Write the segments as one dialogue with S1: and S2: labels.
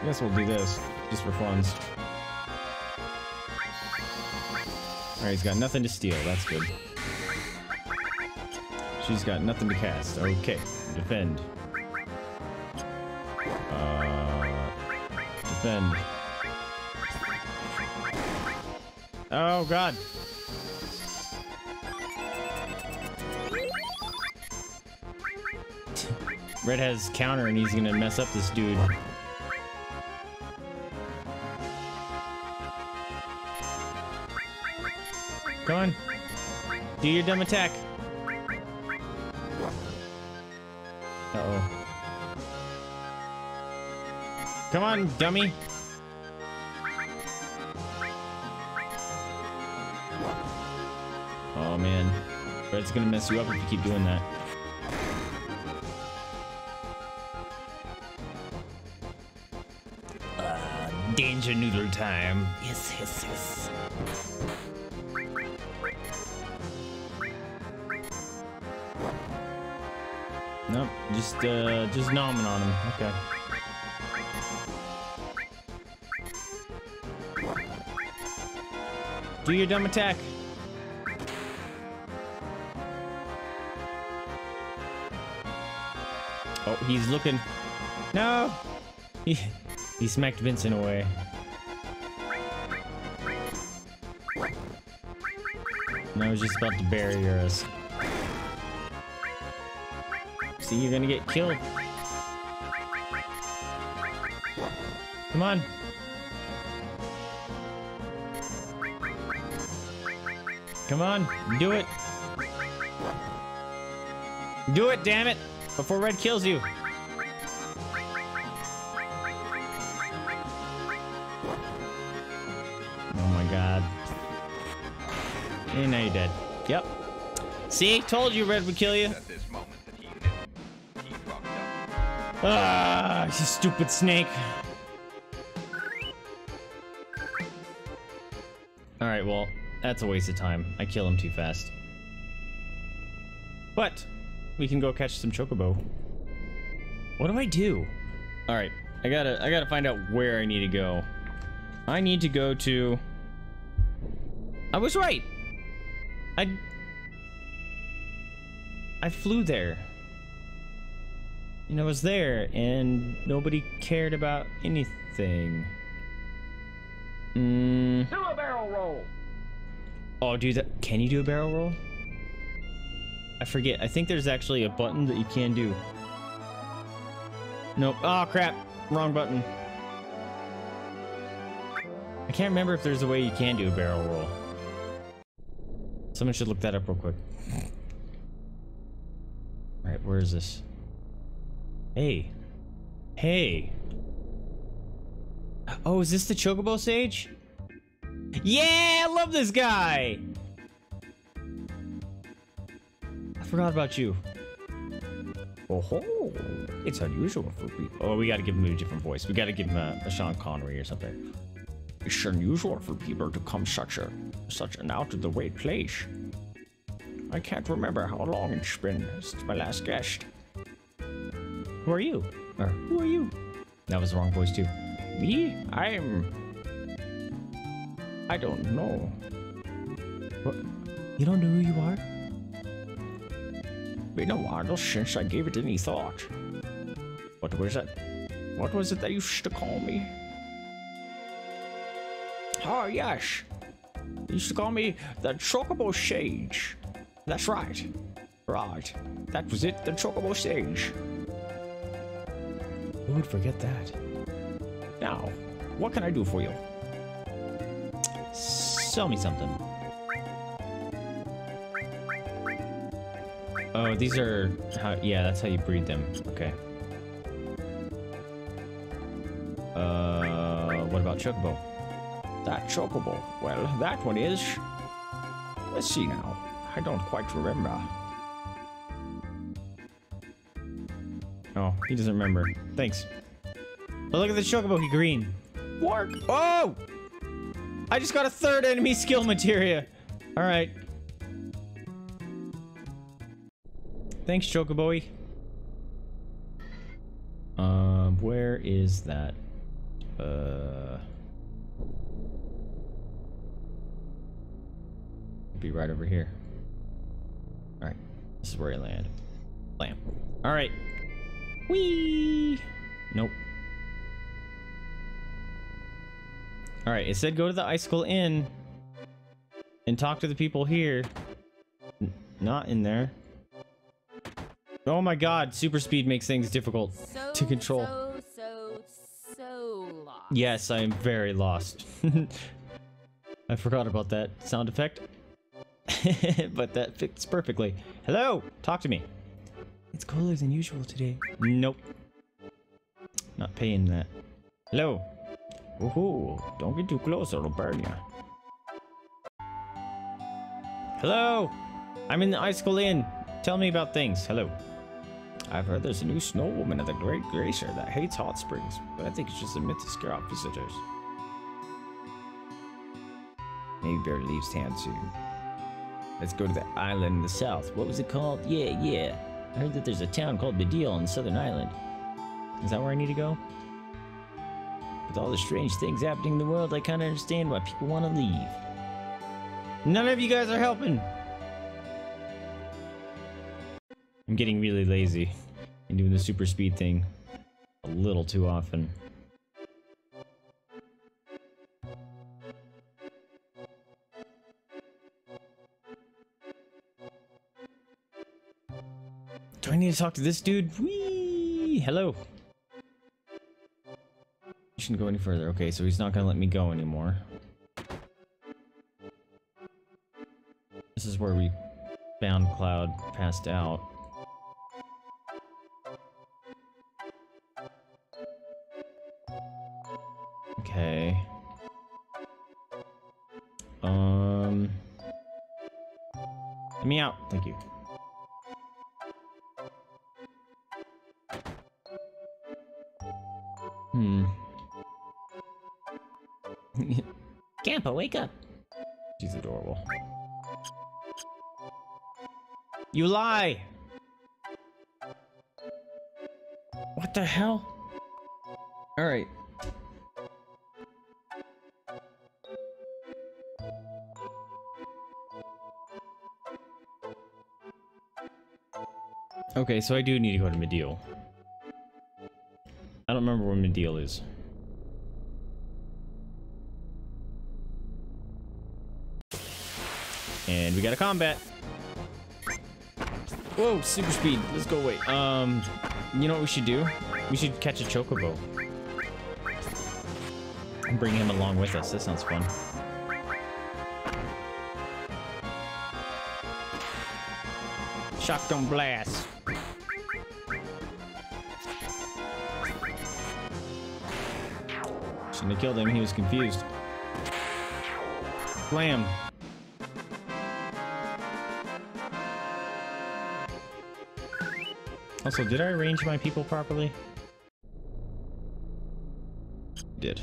S1: I guess we'll do this, just for funds. Alright, he's got nothing to steal. That's good. She's got nothing to cast. Okay. Defend. Uh, defend. Oh, God. Red has counter and he's gonna mess up this dude. Come on. Do your dumb attack. Uh-oh. Come on, dummy. Oh, man. Red's gonna mess you up if you keep doing that. Uh, danger noodle time. Yes, yes, yes. Nope, just uh, just nomming on him. Okay. Do your dumb attack. Oh, he's looking. No! He, he smacked Vincent away. And I was just about to bury us. See, you're gonna get killed. Come on. Come on, do it. Do it, damn it, before Red kills you. Oh my god. And now you're dead. Yep. See, told you Red would kill you. Ah, you stupid snake. Alright, well, that's a waste of time. I kill him too fast. But, we can go catch some chocobo. What do I do? Alright, I gotta, I gotta find out where I need to go. I need to go to... I was right! I... I flew there. And I was there, and nobody cared about anything. Mm.
S2: Do a barrel roll.
S1: Oh, do that. Can you do a barrel roll? I forget. I think there's actually a button that you can do. Nope. Oh, crap. Wrong button. I can't remember if there's a way you can do a barrel roll. Someone should look that up real quick. Alright, where is this? Hey. Hey. Oh, is this the Chocobo Sage? Yeah, I love this guy! I forgot about you. Oh ho! It's unusual for people. Oh, we gotta give him a different voice. We gotta give him a, a Sean Connery or something. It's unusual for people to come such a such an out of the way place. I can't remember how long it's been since my last guest. Who are you? Or who are you? That was the wrong voice too. Me? I'm. I don't know. What? You don't know who you are? Been a while since I gave it any thought. What was it? What was it they used to call me? Oh, yes. They used to call me the Chocobo Sage. That's right. Right. That was it, the Chocobo Sage. Who would forget that? Now, what can I do for you? Sell me something. Oh, these are how, yeah, that's how you breed them. Okay. Uh, what about Chocobo? That Chocobo. Well, that one is. Let's see now. I don't quite remember. Oh, he doesn't remember. Thanks. But look at the Chocobo, he green. Work! Oh! I just got a third enemy skill materia. All right. Thanks, Chocoboy. Um, where is that? Uh. Be right over here. All right, this is where I land. Blam. All right. Whee! Nope. All right, it said go to the Icicle Inn and talk to the people here. N- not in there. Oh my god, super speed makes things difficult
S2: So,
S1: to control.
S2: So, so, so lost.
S1: Yes, I am very lost. I forgot about that sound effect. but that fits perfectly. Hello, talk to me. It's colder than usual today. Nope. Not paying that. Hello. Woohoo! Don't get too close or it'll burn you. Hello! I'm in the Icicle Inn. Tell me about things. Hello. I've heard there's a new snow woman at the Great Glacier that hates hot springs, but I think it's just a myth to scare off visitors. Maybe Bear leaves town soon. Let's go to the island in the south. What was it called? Yeah, yeah. I heard that there's a town called Mideel on the southern island. Is that where I need to go? With all the strange things happening in the world, I kind of understand why people want to leave. None of you guys are helping. I'm getting really lazy and doing the super speed thing a little too often. I need to talk to this dude? Whee! Hello. Shouldn't go any further. Okay, so he's not gonna let me go anymore. This is where we found Cloud passed out. Okay. Um. Let me out. Thank you. Gampa, wake up. She's adorable. You lie! What the hell? Alright. Okay, so I do need to go to Mideel. I don't remember where Mideel is. And we got a combat. Whoa, super speed. Let's go away. Um, you know what we should do? We should catch a chocobo. And bring him along with us. That sounds fun. Shotgun blast. Shouldn't have killed him. He was confused. Blam. Also, did I arrange my people properly? Did.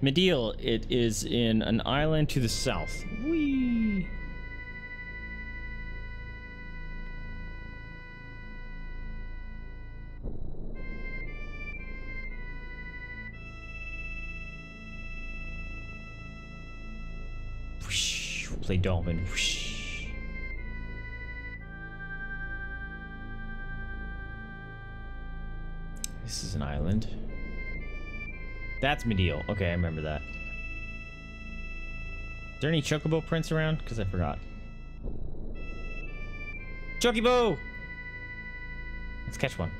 S1: Mideel, it is in an island to the south. Whee! Play Dolphin. Whoosh. Island. That's Mideel. Okay, I remember that. Is there any Chocobo prints around? Because I forgot. Chocobo! Let's catch one.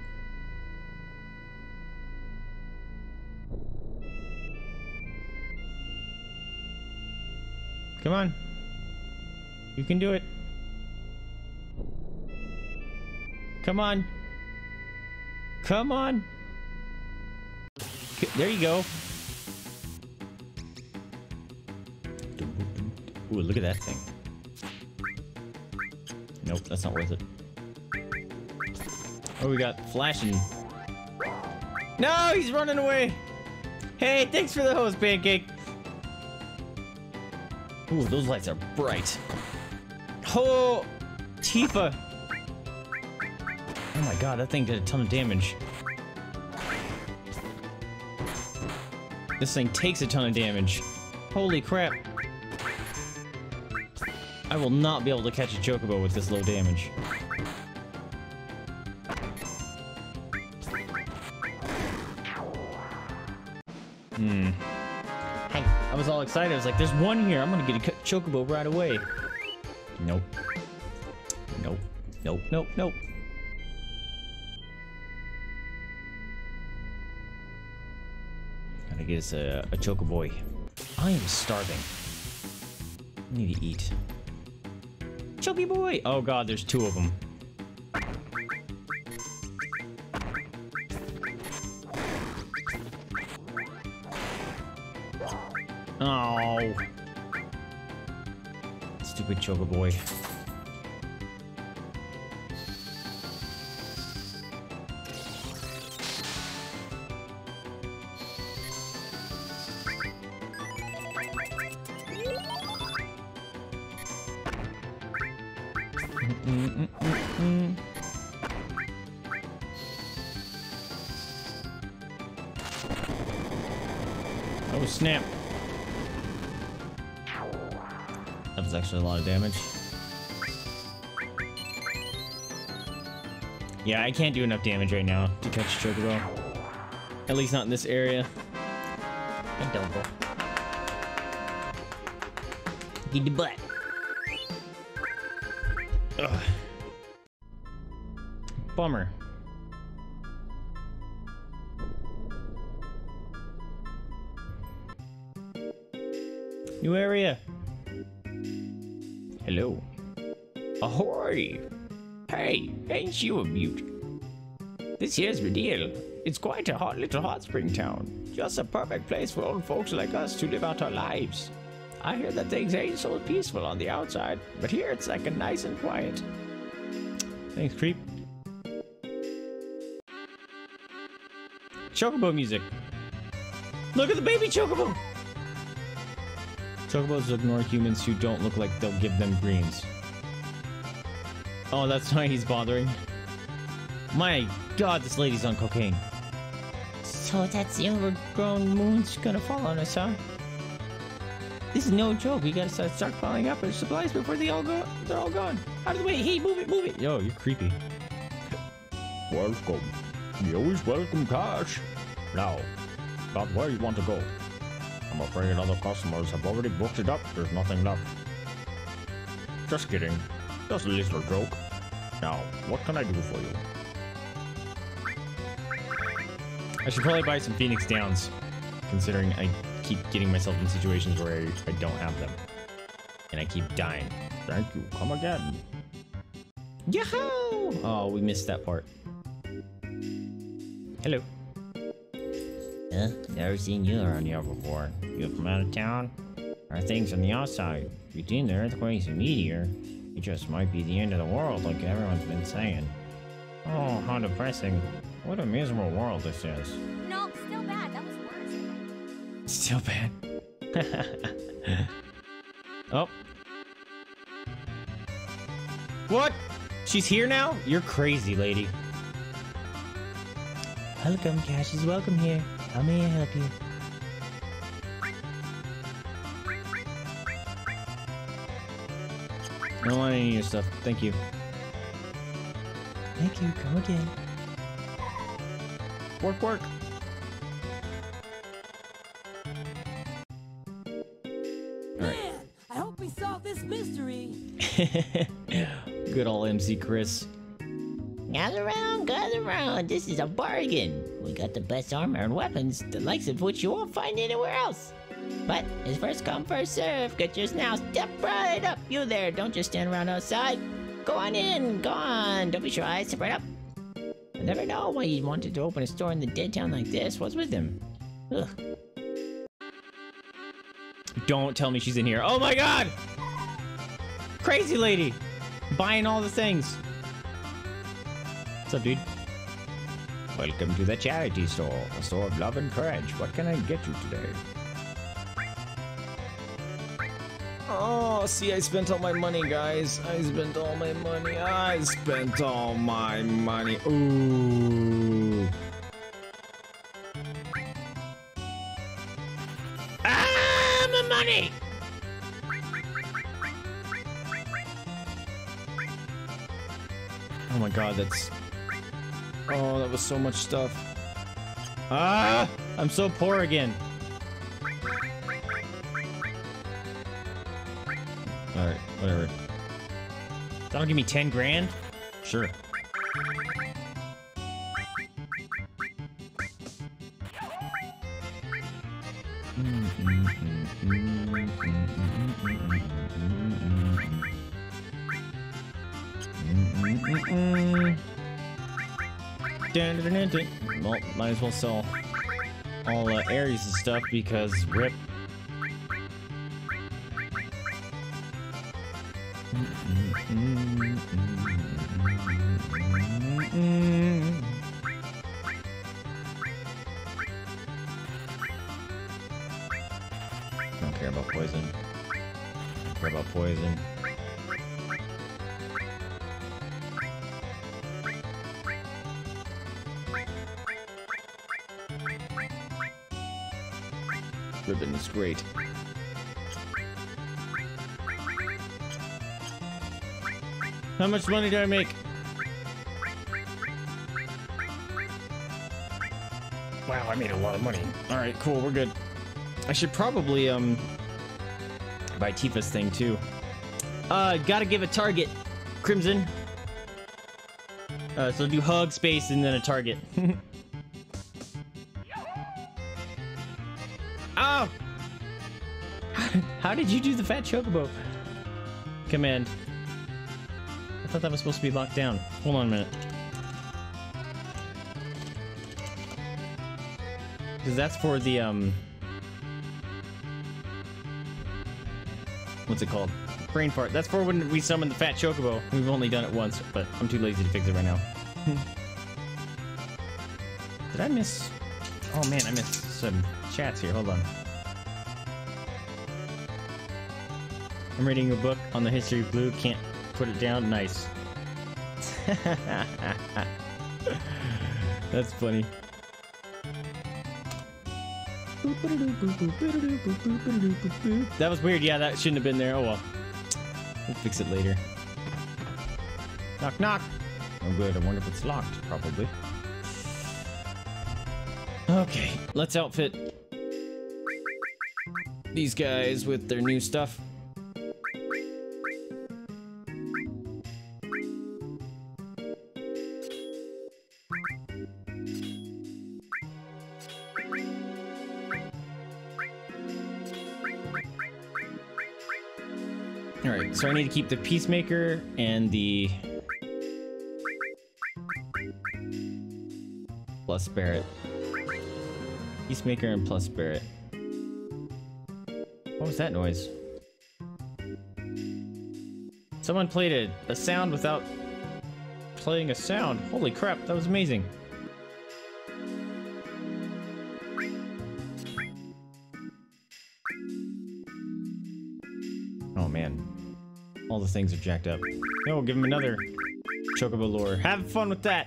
S1: Come on. You can do it. Come on. Come on. There you go. Ooh, look at that thing. Nope, that's not worth it. Oh, we got flashing. No, he's running away. Hey, thanks for the hose, pancake. Ooh, those lights are bright. Oh, Tifa. Oh my god, that thing did a ton of damage. This thing takes a ton of damage. Holy crap. I will not be able to catch a chocobo with this low damage. Hmm. Hey, I was all excited. I was like, there's one here. I'm gonna get a co- chocobo right away. Nope. Nope. Nope. Nope. Nope. Us a, a chocoboy. I am starving. I need to eat. Choky boy! Oh god, there's two of them. Oh. Stupid choco boy. Oh snap. That was actually a lot of damage. Yeah, I can't do enough damage right now to catch Chocobo. At least not in this area. I don't go. Get the butt. Ugh. Bummer. New area. Hello. Ahoy! Hey, ain't you a beaut? This here's the deal. It's quite a hot little hot spring town. Just a perfect place for old folks like us to live out our lives. I hear that things ain't so peaceful on the outside, but here it's like a nice and quiet. Thanks, creep. Chocobo music. Look at the baby chocobo! Chocobos ignore humans who don't look like they'll give them greens. Oh, that's why he's bothering. My god, this lady's on cocaine. So that's the overgrown moon's gonna fall on us, huh? This is no joke. We gotta start stockpiling up our supplies before they all go. They're all gone. Out of the way! Hey, move it, move it! Yo, you're creepy.
S3: Welcome. You always welcome cash. Now, about where you want to go. I'm afraid other customers have already booked it up. There's nothing left. Just kidding. Just a little joke. Now, what can I do for you?
S1: I should probably buy some Phoenix Downs, considering I keep getting myself in situations where I, I don't have them. And I keep dying.
S3: Thank you. Come again.
S1: Yahoo! Oh, we missed that part. Hello. Huh? Never seen you around here before. You from out of town? Our things on the outside. Between the earthquakes and meteor, it just might be the end of the world like everyone's been saying. Oh, how depressing. What a miserable world this is.
S2: No, still bad. That was worse.
S1: Still bad. oh. What? She's here now? You're crazy, lady. Welcome, Cash is welcome here. How may I help you? I don't want any of your stuff. Thank you. Thank you. Come again. Work, work. Alright.
S4: Man, I hope we solve this mystery.
S1: Good old MC Chris.
S5: Gather around, gather around. This is a bargain. We got the best armor and weapons, the likes of which you won't find anywhere else. But it's first come, first serve. Get yours now. Step right up. You there. Don't just stand around outside. Go on in. Go on. Don't be shy. Step right up. I never know why he wanted to open a store in the dead town like this. What's with him? Ugh.
S1: Don't tell me she's in here. Oh my god! Crazy lady! Buying all the things. What's up, dude?
S3: Welcome to the charity store, a store of love and courage. What can I get you today?
S1: Oh, see, I spent all my money, guys. I spent all my money. I spent all my money. Ooh. Ah, my money! Oh my god, that's... Oh, that was so much stuff. Ah! I'm so poor again. Alright, whatever. That'll give me 10 grand? Sure. Dun. Well, might as well sell all uh, Aeris' stuff because rip. Don't care about poison. Don't care about poison. Ribbon is great. How much money do I make? Wow, I made a lot of money. All right, cool, we're good. I should probably um buy Tifa's thing too. Uh, gotta give a target, Crimson. Uh, so do hug space and then a target. How did you do the fat chocobo? Command. I thought that was supposed to be locked down. Hold on a minute. Because that's for the, um... What's it called? Brain fart. That's for when we summon the fat chocobo. We've only done it once, but I'm too lazy to fix it right now. Did I miss... Oh man, I missed some chats here. Hold on. I'm reading a book on the history of blue. Can't put it down. Nice. That's funny. That was weird. Yeah, that shouldn't have been there. Oh well. We'll fix it later. Knock, knock. Oh, good. I wonder if it's locked. Probably. Okay, let's outfit these guys with their new stuff. So I need to keep the Peacemaker and the... Plus Barrette. Peacemaker and plus Barrette. What was that noise? Someone played a, a sound without playing a sound. Holy crap, that was amazing. Things are jacked up. No, we'll give him another Chocobo lure. Have fun with that!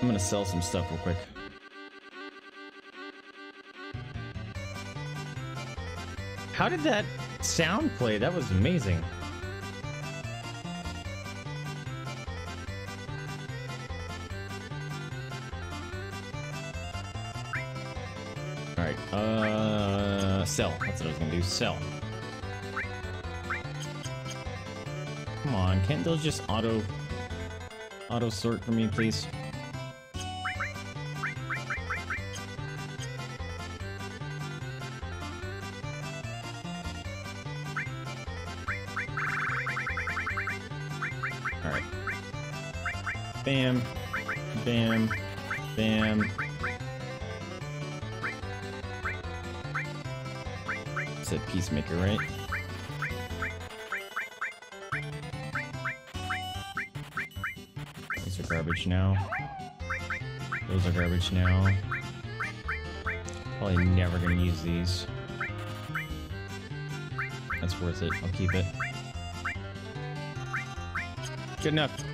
S1: I'm gonna sell some stuff real quick. How did that sound play? That was amazing. Alright, uh, sell. That's what I was gonna do, sell. Come on, can't those just auto, auto sort for me, please? Alright. Bam. Bam. Bam. Said Peacemaker, right? These are garbage now. Those are garbage now. Probably never gonna use these. That's worth it. I'll keep it. Good enough.